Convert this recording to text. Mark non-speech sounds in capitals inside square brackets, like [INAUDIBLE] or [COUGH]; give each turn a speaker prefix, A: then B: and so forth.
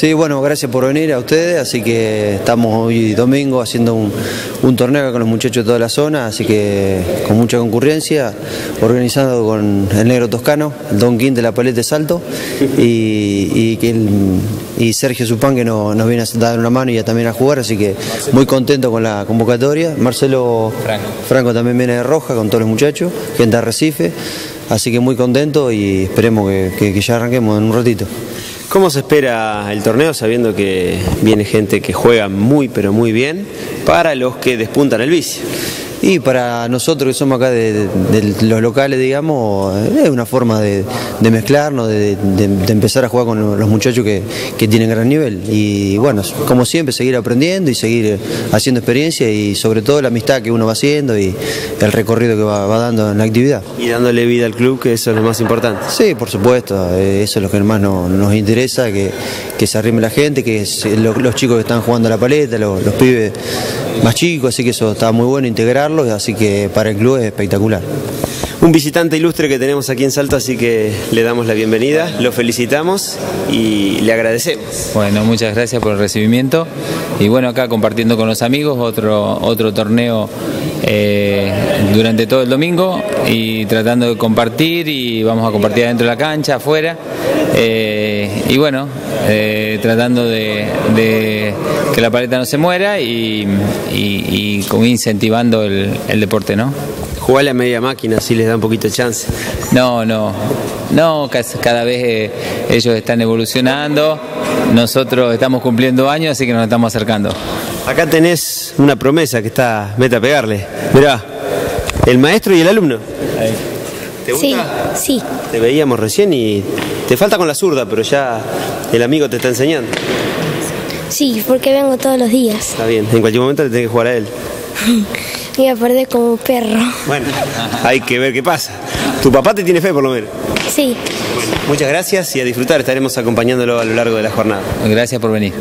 A: Sí, bueno, gracias por venir a ustedes, así que estamos hoy domingo haciendo un, un torneo con los muchachos de toda la zona, así que con mucha concurrencia, organizado con el negro toscano, Don Quinte de la Paleta de Salto y, y, que el- y Sergio Supán que nos, nos viene a dar una mano y a- también a jugar, así que muy contento con la convocatoria. Marcelo Franco, también viene de Roja con todos los muchachos, gente de Arrecife, así que muy contento y esperemos que- que- ya arranquemos en un ratito.
B: ¿Cómo se espera el torneo sabiendo que viene gente que juega muy pero muy bien para los que despuntan el vicio?
A: Y para nosotros que somos acá de, de- de los locales, digamos, es una forma de, de mezclarnos, de, empezar a jugar con los muchachos que, que tienen gran nivel. Y bueno, como siempre, seguir aprendiendo y seguir haciendo experiencia y sobre todo la amistad que uno va haciendo y el recorrido que va, va dando en la actividad.
B: Y dándole vida al club, que eso es lo más importante.
A: Sí, por supuesto, eh, eso es lo que más nos, nos interesa, que, que se arrime la gente, que los chicos que están jugando a la paleta, los, los pibes más chicos, así que eso está muy bueno integrarlos, así que para el club es espectacular.
B: Un visitante ilustre que tenemos aquí en Salto, así que le damos la bienvenida, lo felicitamos y le agradecemos.
C: Bueno, muchas gracias por el recibimiento y bueno, acá compartiendo con los amigos otro, otro torneo eh, durante todo el domingo y tratando de compartir y vamos a compartir adentro de la cancha, afuera eh, y bueno, eh, tratando de, de que la paleta no se muera y, y- y como incentivando el, el deporte, ¿no?
B: Jugale a media máquina, así les da un poquito de chance.
C: No, no, no, cada vez eh, ellos están evolucionando, nosotros estamos cumpliendo años, así que nos estamos acercando.
B: Acá tenés una promesa que está, meta a pegarle. Mirá, el maestro y el alumno. ¿Te
D: Sí,
B: gusta?
D: sí,
B: Te veíamos recién y te falta con la zurda, pero ya el amigo te está enseñando.
D: sí, porque vengo todos los días.
B: Está bien, en cualquier momento le tenés que jugar a él. [LAUGHS]
D: Me voy a perder como perro.
B: Bueno, hay que ver qué pasa. Tu papá te tiene fe por lo menos.
D: Sí.
B: Muchas gracias y a disfrutar, estaremos acompañándolo a lo largo de la jornada.
C: Gracias por venir.